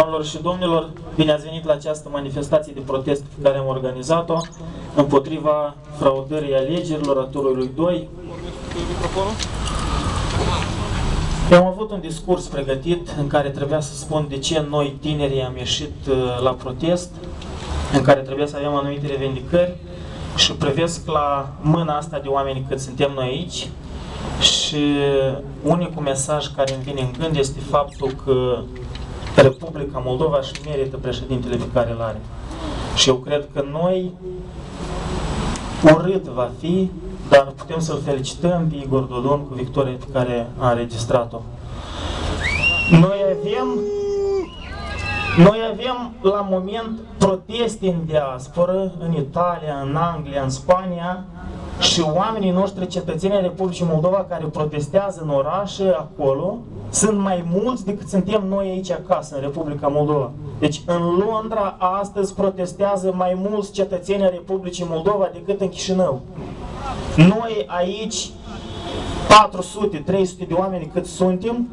Doamnelor și domnilor, bine ați venit la această manifestație de protest pe care am organizat-o împotriva fraudării alegerilor a turului 2. Eu am avut un discurs pregătit în care trebuia să spun de ce noi tinerii am ieșit uh, la protest, în care trebuia să avem anumite revendicări și privesc la mâna asta de oameni cât suntem noi aici și unicul mesaj care îmi vine în gând este faptul că Republica Moldova își merită președintele pe care îl are. Și eu cred că noi, urât va fi, dar putem să-l felicităm pe Igor Dodon cu victoria pe care a înregistrat-o. Noi avem noi avem la moment proteste în diasporă, în Italia, în Anglia, în Spania, și oamenii noștri, cetățenii Republicii Moldova care protestează în orașe acolo, sunt mai mulți decât suntem noi aici acasă, în Republica Moldova. Deci în Londra astăzi protestează mai mulți cetățeni ai Republicii Moldova decât în Chișinău. Noi aici, 400-300 de oameni cât suntem,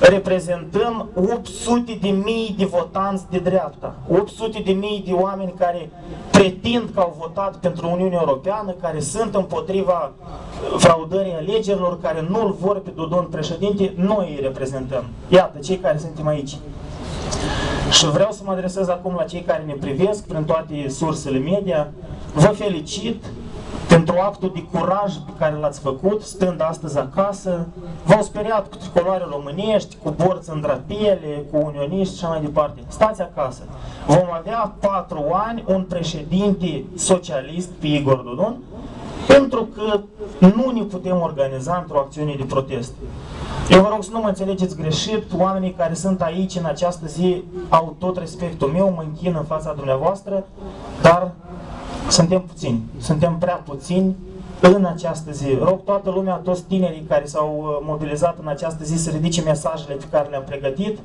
reprezentăm 800 de mii de votanți de dreapta, 800 de mii de oameni care pretind că au votat pentru Uniunea Europeană, care sunt împotriva fraudării alegerilor, care nu-l vor pe Dodon președinte, noi îi reprezentăm. Iată, cei care suntem aici. Și vreau să mă adresez acum la cei care ne privesc prin toate sursele media. Vă felicit pentru actul de curaj pe care l-ați făcut, stând astăzi acasă, v-au speriat cu tricoloare românești, cu borți în drapele, cu unioniști și așa mai departe. Stați acasă. Vom avea patru ani un președinte socialist pe Igor Dodon, pentru că nu ne putem organiza într-o acțiune de protest. Eu vă rog să nu mă înțelegeți greșit, oamenii care sunt aici în această zi au tot respectul meu, mă închin în fața dumneavoastră, dar suntem puțini, suntem prea puțini în această zi. Rog toată lumea, toți tinerii care s-au uh, mobilizat în această zi să ridice mesajele pe care le-am pregătit.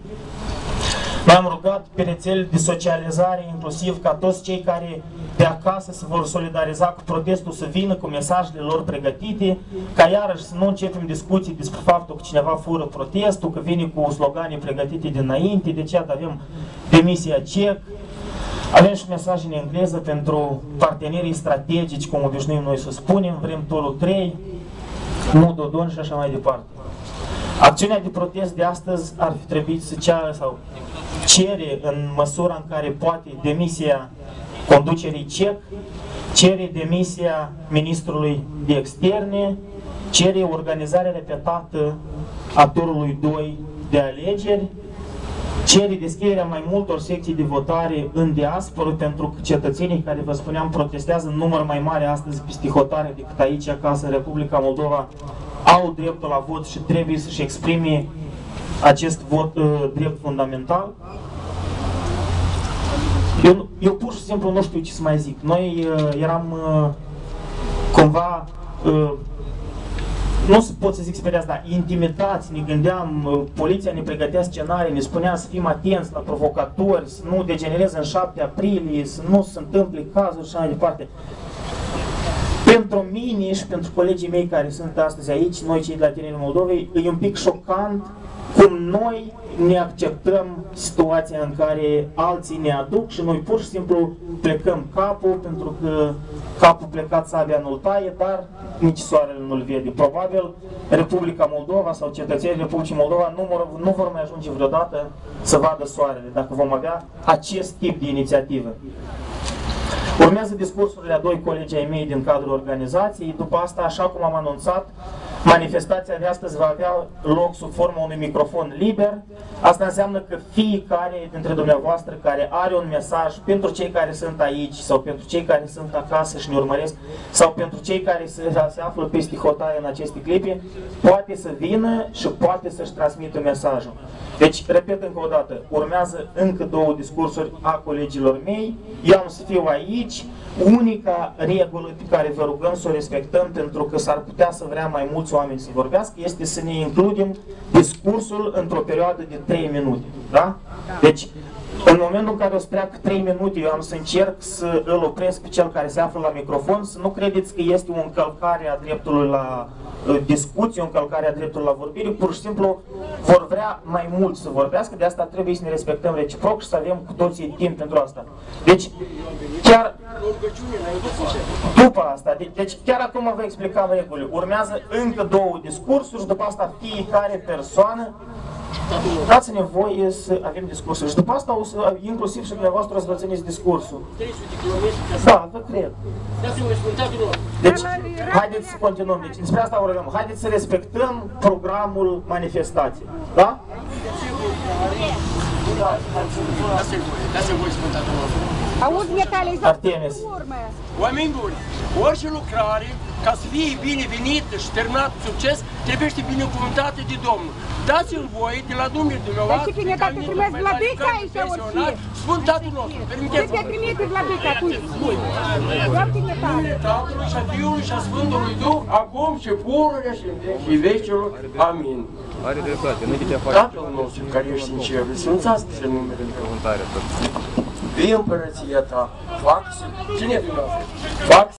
m am rugat pe rețele de socializare, inclusiv ca toți cei care de acasă se vor solidariza cu protestul să vină cu mesajele lor pregătite, ca iarăși să nu începem discuții despre faptul că cineva fură protestul, că vine cu slogane pregătite dinainte, de ce avem demisia CEC, avem și mesaj în engleză pentru partenerii strategici, cum obișnuim noi să spunem, vrem tolul 3, nu Dodon și așa mai departe. Acțiunea de protest de astăzi ar fi trebuit să ceară sau cere în măsura în care poate demisia conducerii CEC, cere demisia ministrului de externe, cere organizarea repetată a turului 2 de alegeri, cere deschiderea mai multor secții de votare în diasporă pentru că cetățenii care, vă spuneam, protestează în număr mai mare astăzi pe stihotare decât aici acasă în Republica Moldova, au dreptul la vot și trebuie să-și exprime acest vot uh, drept fundamental. Eu, eu pur și simplu nu știu ce să mai zic. Noi uh, eram uh, cumva uh, nu pot să zic speriați, dar intimidați, ne gândeam, uh, poliția ne pregătea scenarii, ne spunea să fim atenți la provocatori, să nu degenereze în 7 aprilie, să nu se întâmple cazuri și așa mai departe. Pentru mine și pentru colegii mei care sunt astăzi aici, noi cei de la Tinerii Moldovei, e un pic șocant cum noi ne acceptăm situația în care alții ne aduc și noi pur și simplu plecăm capul pentru că capul plecat sabia nu-l taie, dar nici soarele nu-l vede. Probabil Republica Moldova sau cetățenii Republicii Moldova nu vor, nu vor mai ajunge vreodată să vadă soarele dacă vom avea acest tip de inițiativă. Urmează discursurile a doi colegi ai mei din cadrul organizației. După asta, așa cum am anunțat, manifestația de astăzi va avea loc sub formă unui microfon liber. Asta înseamnă că fiecare dintre dumneavoastră care are un mesaj pentru cei care sunt aici sau pentru cei care sunt acasă și ne urmăresc sau pentru cei care se, se află peste hotaie în aceste clipe, poate să vină și poate să-și transmită mesajul. Deci, repet încă o dată, urmează încă două discursuri a colegilor mei, eu am să fiu aici, unica regulă pe care vă rugăm să o respectăm pentru că s-ar putea să vrea mai mulți oameni să vorbească, este să ne includem discursul într-o perioadă de 3 minute. Da? Deci, În momentul în care o să treacă 3 minute, eu am să încerc să îl opresc pe cel care se află la microfon, să nu credeți că este o încălcare a dreptului la uh, discuție, o încălcare a dreptului la vorbire, pur și simplu vor vrea mai mult să vorbească, de asta trebuie să ne respectăm reciproc și să avem cu toții timp pentru asta. Deci, chiar după asta, de- deci chiar acum vă explicam regulile. Urmează încă două discursuri și după asta fiecare persoană dați-ne voie să avem discursuri. Și după asta o să, inclusiv și dumneavoastră o să vă țineți discursul. 300 de kilometri ca să... Da, vă cred. Dați-mi răspuntatul lor. Deci, haideți să continuăm. Deci, despre asta vorbim. Haideți să respectăm programul manifestației. Da? Dați-mi voie, dați-mi voie răspuntatul lor. Auzi, Vitalie, Artemis. urmă. Oameni buni, orice lucrare, ca să fie binevenită și terminată cu succes, trebuie să binecuvântată de Domnul. Dați-l voie de la Dumnezeu dumneavoastră. Dar ce bine, dacă trimis Vladica aici, pensionar, orice. Spun Tatăl nostru, Ce permiteți te trimite Vladica tu? Foarte tare. Tatălui și a Fiului și a Sfântului Duh, acum și pururea și în veci și vecilor. Amin. Are dreptate, nu te faci Tatăl nostru care ești în cer, sfințească-se numele Tău. cuvântare. Vie împărăția Ta, fac Cine e dumneavoastră? Fac